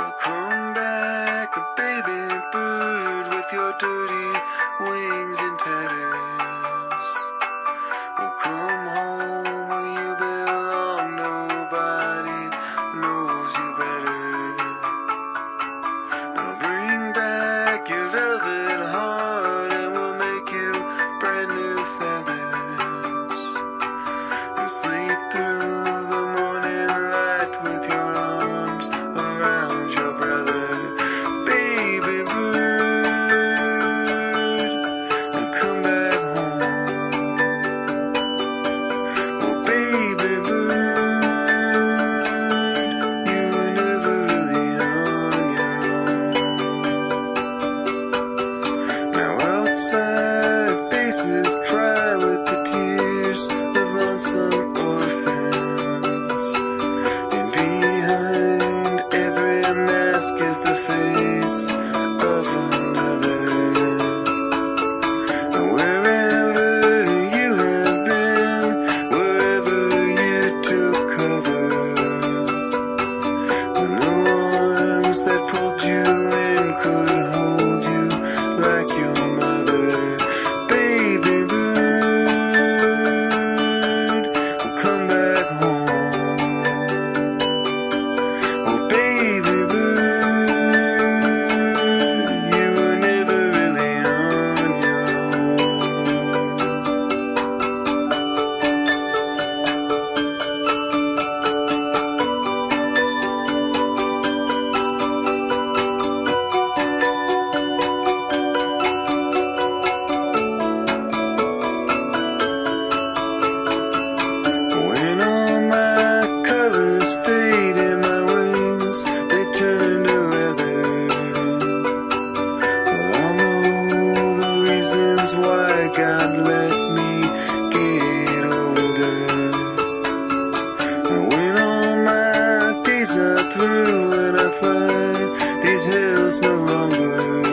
We'll come back, baby boo. why God let me get older. And when all my days are through and I find these hills no longer.